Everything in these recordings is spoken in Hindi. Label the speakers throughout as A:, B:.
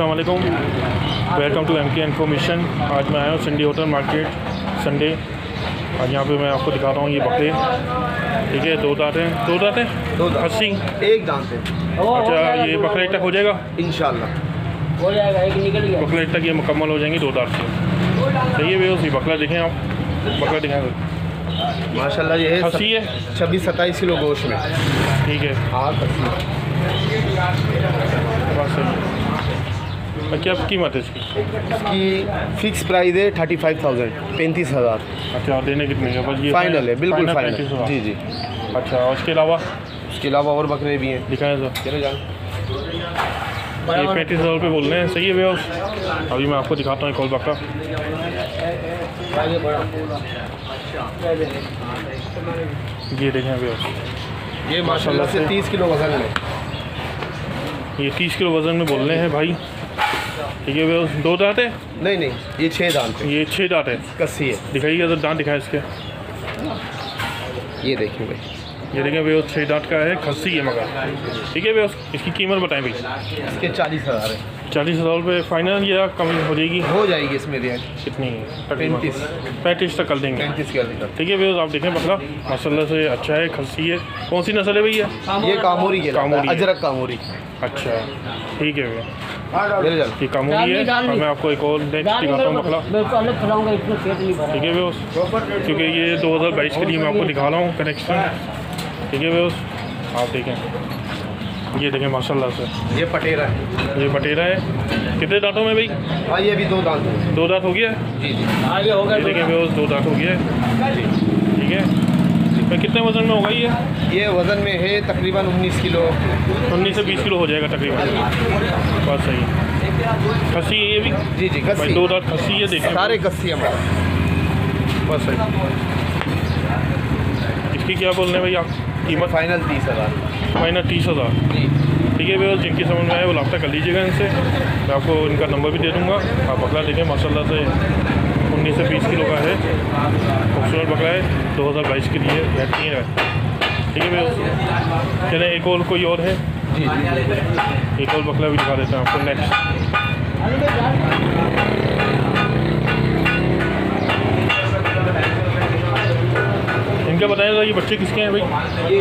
A: अस्सलाम वालेकुम। Welcome to M K information आज मैं आया हूँ संडे होटल मार्केट संडे और यहाँ पे मैं आपको दिखा रहा हूँ ये बकरे। ठीक है दो दांत। हैं दो दांत? हैं
B: दो दांत।
A: अस्सी।
B: एक दांत है।
A: अच्छा ये बकरा एक तक हो जाएगा?
B: इन
C: हो जाएगा एक निकल गया।
A: बकरा एक तक ये मुकम्मल हो जाएँगे दो दांत से। सही है भैया बकरा देखें आप। बकरा दिखाएँ।
B: माशाल्लाह ये है
A: अस्सी है?
B: छब्बीस सत्ताईस किलो गोश्त में।
A: ठीक है।
B: हाँ
A: है और क्या कीमत है इसकी?
B: इसकी फिक्स प्राइस है थर्टी फाइव थाउज़ेंड पैंतीस हज़ार।
A: अच्छा और देने कितने का बस ये
B: फाइनल है बिल्कुल फाइनल। जी जी।
A: अच्छा और उसके अलावा?
B: इसके अलावा और बकरे भी हैं।
A: दिखाएँ तो।
B: चले जाओ
A: ये पैंतीस हज़ार रुपये बोल रहे हैं सही है भैया अभी मैं आपको दिखाता हूँ एक और बकरा। ये देखें भैया
B: ये माशाल्लाह से
A: से।
B: तीस किलो वज़न में।
A: ये तीस किलो वज़न में बोल रहे हैं भाई। ठीक है भैया दो दांत है?
B: नहीं नहीं ये छः दांत है।
A: ये छः दांत है।
B: कस्सी है।
A: दिखाइए अगर दांत दिखाएँ इसके।
B: ये देखिए भाई।
A: ये देखें भैया छः दांत का है खस्सी है मगर। ठीक है भैया इसकी कीमत बताएँ भाई।
B: इसके चालीस हज़ार है।
A: चालीस हज़ार रुपये फाइनल या कम हो जाएगी?
B: हो जाएगी इसमें रियायत
A: कितनी
B: पैंतीस।
A: पैंतीस तक कर देंगे।
B: पैंतीस कर देगा।
A: ठीक है भैया आप देखें बकरा माशाल्लाह से अच्छा है खस्सी है। कौन सी नस्ल है भैया?
B: ये कामोरी के
A: कामोरी
B: अजरक कामोरी।
A: अच्छा ठीक है भैया ये है
C: डाल दी,
A: और मैं आपको एक और नेक्स्ट दिखाता हूँ बकरा
C: मैं तो
A: ठीक है क्योंकि ये 2022 के लिए मैं आपको दिखा रहा हूँ कनेक्शन ठीक है भैया आप देखें ये देखें माशाल्लाह से।
B: ये पटेरा है।
A: ये पटेरा है। कितने दांतों में भाई?
B: हाँ ये भी दो दांत
A: दो दांत हो गया?
B: जी जी।
C: आगे हो
A: ये देखें भैया दो दांत हो गया। है ठीक है। कितने वज़न में होगा ये?
B: ये वज़न में है तकरीबन 19 किलो।
A: उन्नीस से बीस किलो हो जाएगा तकरीबन। बात सही खसी ये भी?
B: जी जी कस्सी
A: दो दांत खस्सी है देखें
B: सारे कस्सी हमारे।
A: बस सही इसकी क्या बोल रहे हैं भाई आप कीमत?
B: फाइनल तीस हज़ार।
A: फाइनल तीस हज़ार। ठीक है भैया जिनकी समझ में आए वो रब्ता कर लीजिएगा इनसे। मैं आपको इनका नंबर भी दे दूँगा। आप बकरा देखें माशाल्लाह से। उन्नीस से बीस किलो का है। खूबसूरत बकरा है दो हज़ार बाईस के लिए बेहतरीन है। ठीक है भैया चले एक और कोई और है?
B: जी
A: एक और बकरा भी दिखा देते हैं आपको नेक्स्ट इनका बताया था ये बच्चे किसके हैं भाई?
B: ये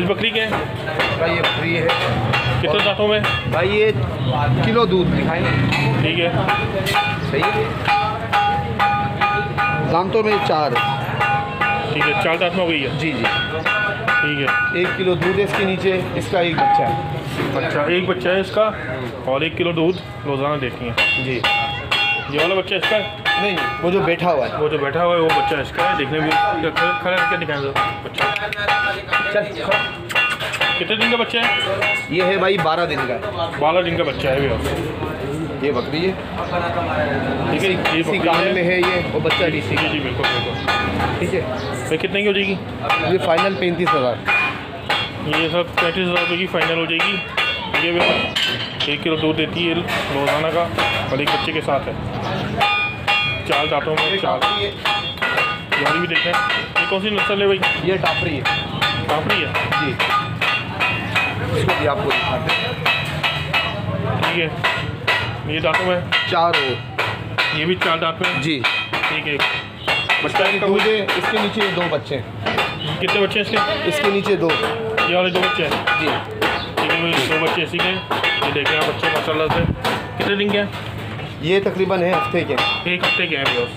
A: इस बकरी के हैं?
B: भाई ये फ्री है।
A: कितने दांतों में?
B: भाई ये किलो दूध दिखाएँगे
A: ठीक है।
B: सही है? दांतों में चार।
A: ठीक है चार दांत में हो गई है?
B: जी जी।
A: ठीक है।
B: एक किलो दूध है इसके नीचे इसका एक बच्चा है।
A: अच्छा एक बच्चा है इसका और एक किलो दूध रोज़ाना देती हैं।
B: जी।
A: ये वाला बच्चा इसका है?
B: नहीं वो जो बैठा हुआ है।
A: वो जो बैठा हुआ है वो बच्चा इसका है। देखने में खड़ा करके दिखाएँ जरा बच्चा। कितने दिन का बच्चा है?
B: ये है भाई बारह दिन का।
A: बारह दिन का बच्चा है भैया
B: ये बकरी है।
A: ठीक है ये
B: इसी काम में है ये वो बच्चा भी
A: जी जी बिल्कुल बिल्कुल।
B: ठीक है।
A: भाई कितने की हो जाएगी?
B: ये फाइनल पैंतीस हज़ार।
A: ये सब पैंतीस हज़ार रुपये की फाइनल हो जाएगी। ये भैया एक किलो दूध देती है रोज़ाना का और एक बच्चे के साथ है। चार दांतों में चार। गाड़ी भी देखें। ये कौन सी नस्ल है भाई?
B: ये टापरी है।
A: टापरी है?
B: जी। इसको भी आपको दिखाते हैं।
A: ठीक है। ये दांतों में?
B: चार हो
A: ये भी चार दांत में?
B: जी।
A: ठीक है। बच्चा इसका
B: दूध है इसके नीचे दो बच्चे हैं।
A: कितने बच्चे हैं इसके?
B: इसके नीचे दो।
A: ये वाले दो बच्चे हैं?
B: जी।
A: ठीक है दो बच्चे इसी के हैं। ये देखें आप बच्चे माशाल्लाह से। कितने दिन के हैं?
B: ये तकरीबन है हफ़्ते के।
A: एक हफ़्ते के हैं बस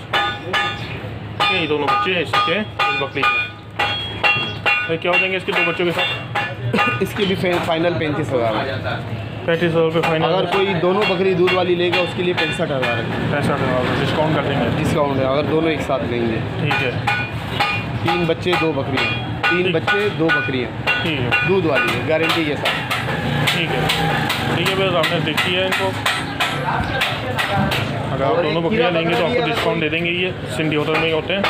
A: ये दोनों बच्चे हैं इसी के हैं, इस बकरी के क्या हो जाएँगे इसके दो बच्चों के साथ?
B: इसकी भी फाइनल पैंतीस हज़ार है।
A: पैंतीस हज़ार रुपये फाइनल
B: अगर कोई दोनों बकरी दूध वाली लेगा उसके लिए पैंसठ हज़ार है।
A: पैंसठ हज़ार डिस्काउंट कर देंगे।
B: डिस्काउंट है अगर दोनों एक साथ लेंगे।
A: ठीक है।
B: तीन बच्चे दो बकरियाँ तीन बच्चे दो बकरियाँ
A: ठीक है।
B: दूध वाली है गारंटी के साथ।
A: ठीक है। ठीक है बस आपने देखी है इनको। अगर आप दोनों बकरियाँ लेंगे तो आपको डिस्काउंट दे देंगे ये सिंधी होटल में ही होते हैं।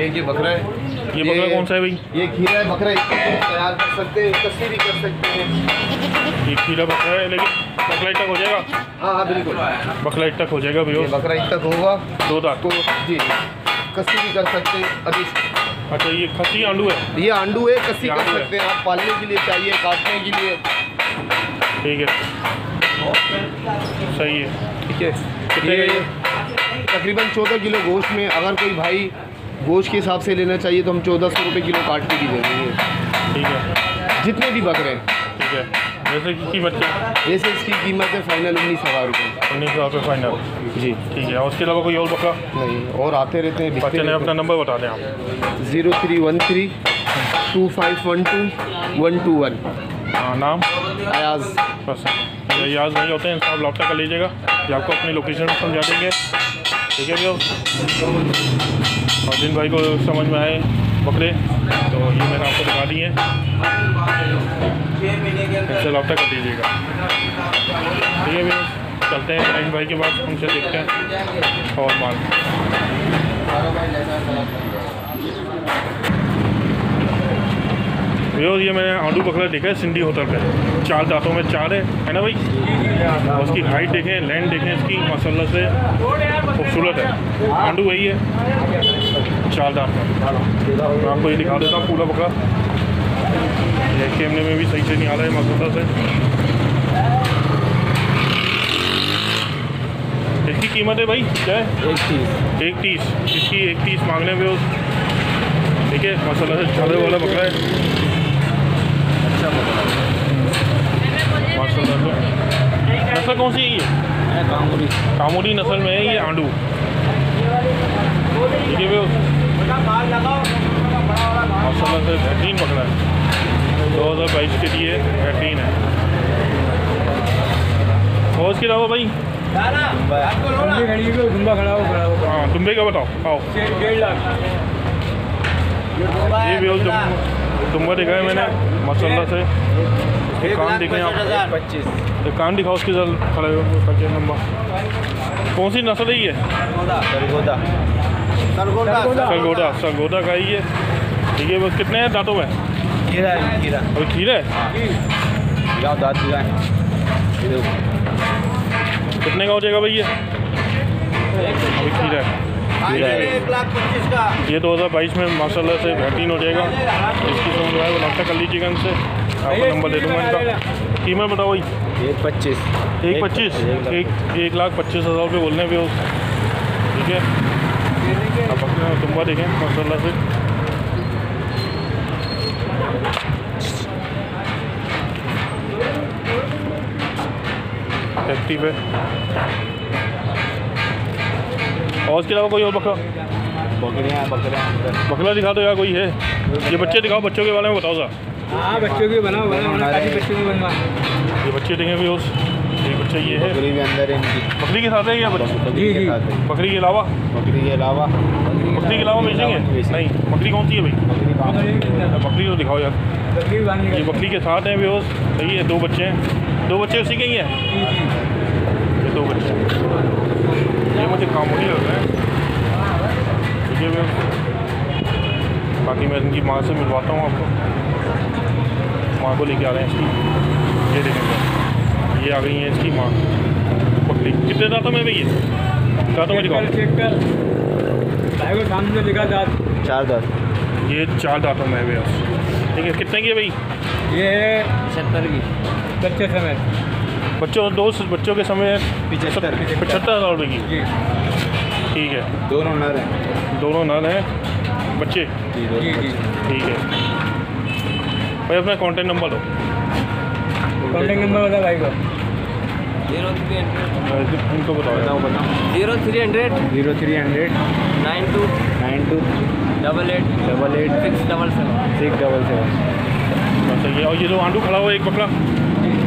B: एक ये बकरा है।
A: ये बकरा कौन सा है भाई?
B: ये खीरा है बकरा तैयार कर सकते हैं कस्सी भी कर सकते हैं।
A: ये खीरा बकरा है लेकिन बकरा तक हो जाएगा।
B: हाँ हाँ बिल्कुल।
A: बकरा तक हो जाएगा भैया
B: बकरा तक होगा।
A: दो दांत।
B: तो जी कस्सी भी कर सकते हैं अभी
A: अच्छा ये खसी आलू है?
B: ये आंडू है कस्सी कर सकते हैं आप पालने के लिए चाहिए काटने के लिए।
A: ठीक है। सही है।
B: ठीक है? तकरीबन चौदह किलो गोश्त में अगर कोई भाई गोश्त के हिसाब से लेना चाहिए तो हम चौदह सौ रुपये किलो काट के भी दे देंगे।
A: ठीक है।
B: जितने भी बकरे हैं।
A: ठीक है। वैसे की कीमत क्या
B: वैसे इसकी कीमत है फाइनल उन्नीस हज़ार रुपये।
A: उन्नीस हज़ार रुपये फाइनल
B: जी।
A: ठीक है। और उसके अलावा कोई और बकरा
B: नहीं और आते रहते हैं
A: बच्चे ने अपना नंबर बता दें आप।
B: Zero three one three two five one two one two one.
A: हाँ नाम?
B: अयाज।
A: बस। याद नहीं होते हैं आप रब्ता कर लीजिएगा। ये आपको अपनी लोकेशन समझा देंगे। ठीक है भैया और जिन भाई को समझ में आए बकरे तो ये मैंने आपको दिखा दी है। इनसे रब्ता कर दीजिएगा। ठीक है भैया चलते हैं। नाइन भाई के पास उनसे देखते हैं। और माल। भैया ये मैंने आलू बकरा देखा है सिंधी होटल पे चार दांतों में चार है है ना भाई? और उसकी हाइट देखें लेंथ देखें इसकी माशाल्लाह से खूबसूरत है। आंडू वही है चार दांत। में मैं आपको ये दिखा देता हूँ पूरा बकरा ये कैमरे में भी सही से नहीं आ रहा है माशाल्लाह से। इसकी कीमत है भाई क्या है?
B: एक
A: तीस। इसकी एक तीस मांगने उस ठीक है माशाल्लाह से झाले वाला बकरा है।
B: अच्छा
A: से नस्ल कौन सी है ये?
C: कांगुरी
A: कामोरी नस्ल में है ये आंडू। ठीक है माशाल्लाह से बेहतरीन पकड़ा है। दो हज़ार बाईस के लिए बेहतरीन है। और उसके अलावा भाई?
C: हो
A: तुम्बे का बताओ। आओ। ये तुम्बा देखा है मैंने। माशाल्लाह से। इसके कान देखें आप
B: पच्चीस।
A: तो कान दिखाओ उसके साथ खड़े हो करके नंबर। कौन सी नस्ल है ये?
B: सरगोदा। सरगोदा।
A: का ही है। ठीक है बस कितने हैं दांतों में?
B: हीरा है हीरा
A: अभी खीरा है?
B: जाओ दाँत दिखाएँ
A: कितने का हो जाएगा भैया? अभी खीरा है।
B: एक लाख पच्चीस का।
A: ये 2022 में माशाल्लाह से बेहतरीन हो जाएगा। इसकी में आए वो रब्ता कर लीजिएगा इनसे। आपको नंबर दे दूँगा इनका। कीमत बताओ भाई।
B: एक पच्चीस।
A: एक पच्चीस? एक एक लाख पच्चीस हज़ार रुपये बोलने पे उस ठीक है। आप अपना तुम्बा देखें माशाल्लाह से। एक्टिव है। और उसके अलावा कोई और बकरा?
B: बकरियाँ बकरियाँ
A: बकरा दिखा दो यार कोई है? ये बच्चे दिखाओ बच्चों के बारे में बताओ सर
C: हाँ बच्चों की बनाओ बनाओ
B: बना रहे।
C: बच्चों की बनवा।
A: ये बच्चे देंगे भी उस। ये बच्चा ये है।
B: बकरी भी अंदर है इनकी।
A: बकरी के साथ है या बच्चे
B: बकरी
C: जी,
B: के
C: जी।
B: साथ
A: बकरी के अलावा?
B: बकरी के अलावा।
A: बकरी के अलावा बेचेंगे नहीं बकरी कौन सी है भाई?
B: बकरी
A: तो दिखाओ यार। ये बकरी के साथ हैं बेहोश। सही है दो बच्चे हैं। दो बच्चे उसी के ही हैं? ये दो बच्चे। हैं। मुझे कामोनी लग रहा है। ठीक है बाकी मैं इनकी माँ से मिलवाता हूँ आपको। माँ को लेके आ रहे हैं इसकी। ये देखेंगे ये आ गई है इसकी माँ। पकड़ी। कितने दांतों में है भैया दांतों में दिखाओ।
C: चेक कर। भाई को सामने दिखा दांत।
B: चार दस
A: ये चार दांतों में है बेहोश ठीक है कितने की है भाई?
C: ये है सत्तर की। बच्चे समेत
A: बच्चों दो बच्चों के समय
B: पिचहत्तर
A: पचहत्तर। हज़ार रुपये की ठीक है।
B: दोनों नर हैं।
A: दोनों नल हैं। बच्चे?
B: जी
C: जी जी
A: ठीक है। भाई अपना कॉन्टैक्ट नंबर दो।
C: कॉन्टेक्ट नंबर बता भाई को।
A: उनको बताओ
B: बताओ बताओ।
C: Zero three hundred
B: zero three hundred
C: nine two
B: nine two
C: double eight
B: double eight
C: six double seven
B: six double seven
A: ये और ये जो आंडू खड़ा हुआ एक बकरा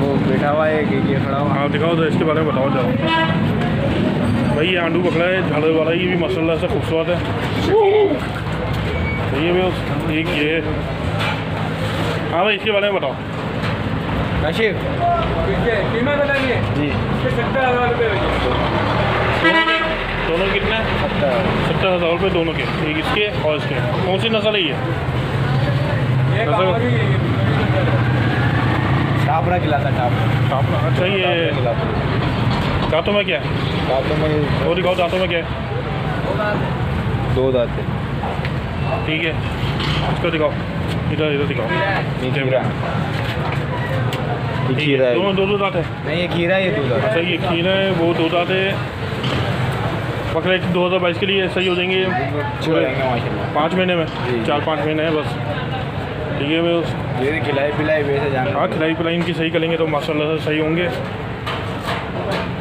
B: वो बैठा हुआ है कि ये खड़ा हुआ।
A: हाँ दिखाओ तो इसके बारे में बताओ जरा भाई ये आंडू बकरा है झाड़े वाला ये भी माशाल्लाह से खूबसूरत है। तो ये भी एक ये हाँ। भाई इसके बारे में बताओ।
B: कशिफ
C: कीमत बताइए।
B: जी।
C: सत्तर हज़ार रुपये
A: दोनों कितने?
B: सत्तर
A: सत्तर हज़ार रुपये दोनों के एक इसके और इसके। कौन सी नस्ल है ये?
C: ये
A: नस्ल
B: टापरा खिलाता टापरा
A: आप अच्छा ये दांतों में क्या है
B: दांतों में
A: वो दिखाओ दांतों में क्या है
B: दो दांत है
A: ठीक है इसको दिखाओ इधर इधर दिखाओ
C: खीरा है
A: दोनों दो दो दांत है
C: नहीं ये खीरा है ये दूध है
A: सही है खीरा है वो दो दांत है बकरा दो हज़ार बाईस के लिए सही हो जाएँगे
C: अच्छे हो
A: पाँच महीने में चार पाँच महीने हैं बस ठीक है मैं उस
C: ये खिलाई पिलाई वैसे जान
A: हाँ खिलाई पिलाई इनकी सही करेंगे तो माशाल्लाह से सही होंगे।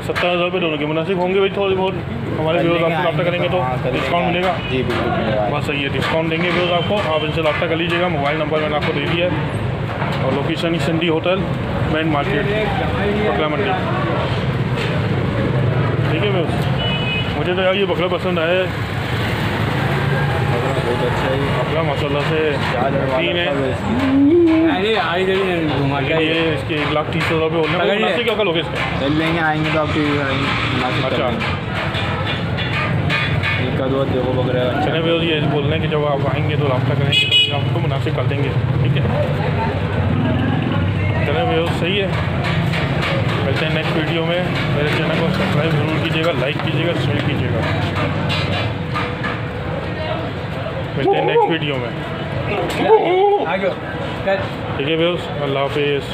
A: सत्तर हज़ार रुपये दोनों के मुनासिब होंगे भाई थोड़ी बहुत। हमारे व्यूज़ आपसे रब्ता करेंगे तो डिस्काउंट मिलेगा।
C: जी बिल्कुल
A: बस सही है डिस्काउंट देंगे व्यूज़ आपको। आप इनसे रब्ता कर लीजिएगा मोबाइल नंबर मैंने आपको दे दिया है। और लोकेशन ही Sindhi hotel main market Bakla Mandi. ठीक है व्यूज़ मुझे तो यार ये बकरा पसंद आया है।
C: है
A: माशाल्लाह से। तीन है।
C: अरे आई जगह घुमा
A: ये ये इसके एक लाख तीस हज़ार रुपये होने में क्या कल होगा इसका?
C: चल लेंगे आएँगे तो आपकी
A: अच्छा।
C: इनका देखो अच्छा
A: चले भैया ये बोल रहे हैं कि जब आप आएँगे तो रब्ता करेंगे तो आपको मुनासिब कर देंगे। ठीक है? चले भैया सही है। मिलते हैं नेक्स्ट वीडियो में। मेरे चैनल को सब्सक्राइब ज़रूर कीजिएगा लाइक कीजिएगा शेयर कीजिएगा। मिलते हैं नेक्स्ट वीडियो में। ठीक है भैया अल्लाह हाफिज़।